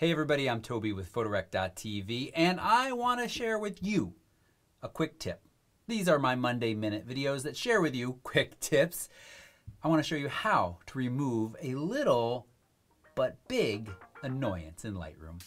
Hey everybody, I'm Toby with Photorec.tv and I want to share with you a quick tip. These are my Monday Minute videos that share with you quick tips. I want to show you how to remove a little but big annoyance in Lightroom.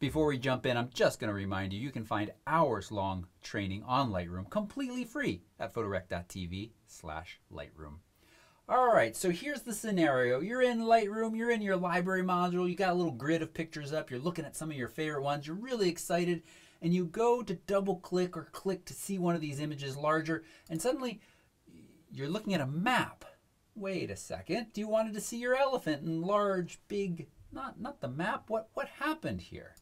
Before we jump in, I'm just going to remind you, you can find hours long training on Lightroom completely free at photorec.tv slash Lightroom. All right, so here's the scenario. You're in Lightroom, you're in your library module, you got a little grid of pictures up, you're looking at some of your favorite ones, you're really excited, and you go to double click or click to see one of these images larger, and suddenly you're looking at a map. Wait a second, you wanted to see your elephant in large, big, not, not the map, what, what happened here?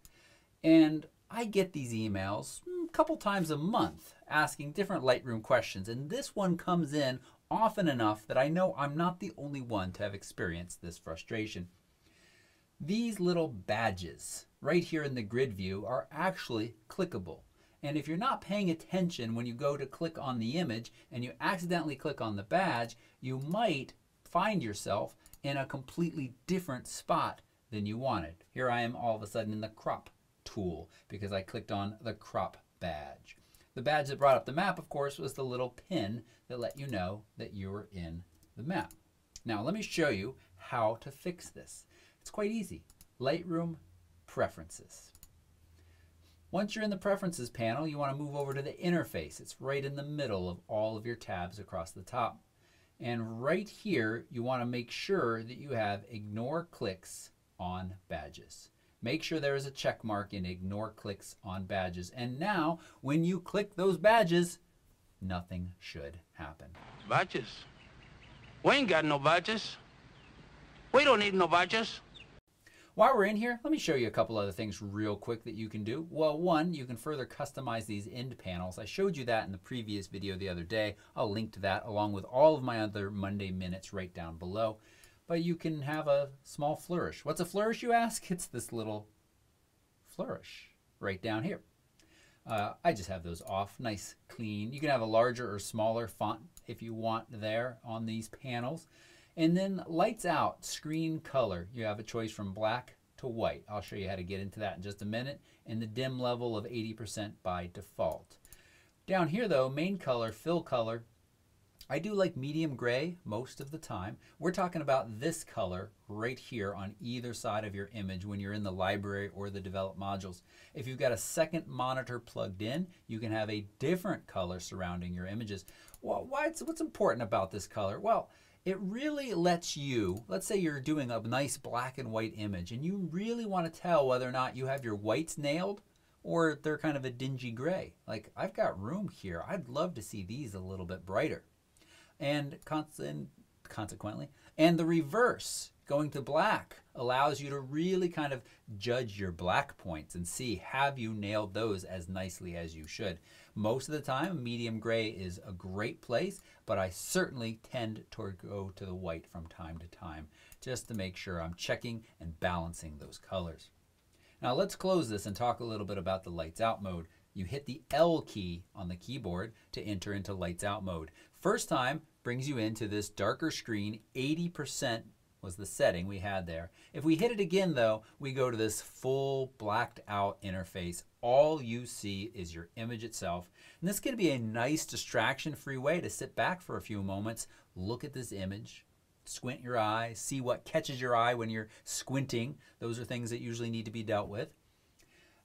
And I get these emails a couple times a month asking different Lightroom questions. And this one comes in often enough that I know I'm not the only one to have experienced this frustration. These little badges right here in the grid view are actually clickable. And if you're not paying attention when you go to click on the image and you accidentally click on the badge, you might find yourself in a completely different spot than you wanted. Here I am all of a sudden in the crop tool because I clicked on the crop badge. The badge that brought up the map, of course, was the little pin that let you know that you were in the map. Now let me show you how to fix this. It's quite easy. Lightroom Preferences. Once you're in the Preferences panel, you want to move over to the interface. It's right in the middle of all of your tabs across the top. And right here, you want to make sure that you have Ignore Clicks on Badges make sure there is a check mark and ignore clicks on badges. And now, when you click those badges, nothing should happen. Badges? We ain't got no badges. We don't need no badges. While we're in here, let me show you a couple other things real quick that you can do. Well, one, you can further customize these end panels. I showed you that in the previous video the other day. I'll link to that along with all of my other Monday minutes right down below but you can have a small flourish. What's a flourish, you ask? It's this little flourish right down here. Uh, I just have those off, nice, clean. You can have a larger or smaller font if you want there on these panels. And then lights out, screen color. You have a choice from black to white. I'll show you how to get into that in just a minute. And the dim level of 80% by default. Down here though, main color, fill color, I do like medium gray most of the time. We're talking about this color right here on either side of your image when you're in the library or the develop modules. If you've got a second monitor plugged in, you can have a different color surrounding your images. Well, why what's important about this color? Well, it really lets you, let's say you're doing a nice black and white image and you really want to tell whether or not you have your whites nailed or they're kind of a dingy gray. Like I've got room here. I'd love to see these a little bit brighter and consequently, and the reverse, going to black, allows you to really kind of judge your black points and see have you nailed those as nicely as you should. Most of the time, medium gray is a great place, but I certainly tend to go to the white from time to time just to make sure I'm checking and balancing those colors. Now let's close this and talk a little bit about the lights out mode. You hit the L key on the keyboard to enter into lights out mode. First time brings you into this darker screen, 80% was the setting we had there. If we hit it again though, we go to this full blacked out interface. All you see is your image itself. And this can be a nice distraction free way to sit back for a few moments, look at this image, squint your eye, see what catches your eye when you're squinting. Those are things that usually need to be dealt with.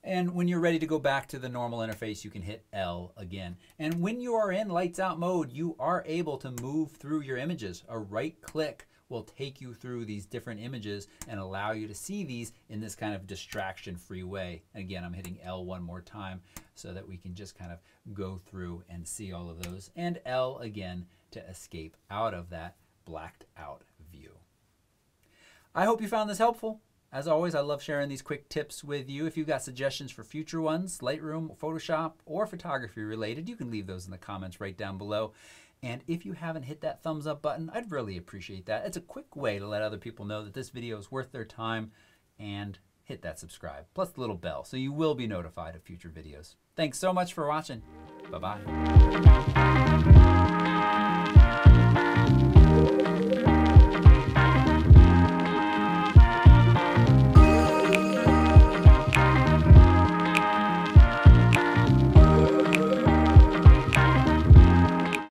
And when you're ready to go back to the normal interface, you can hit L again. And when you are in lights out mode, you are able to move through your images. A right click will take you through these different images and allow you to see these in this kind of distraction free way. And again, I'm hitting L one more time so that we can just kind of go through and see all of those. And L again to escape out of that blacked out view. I hope you found this helpful. As always, I love sharing these quick tips with you. If you've got suggestions for future ones, Lightroom, Photoshop, or photography related, you can leave those in the comments right down below. And if you haven't hit that thumbs up button, I'd really appreciate that. It's a quick way to let other people know that this video is worth their time and hit that subscribe, plus the little bell, so you will be notified of future videos. Thanks so much for watching. Bye-bye.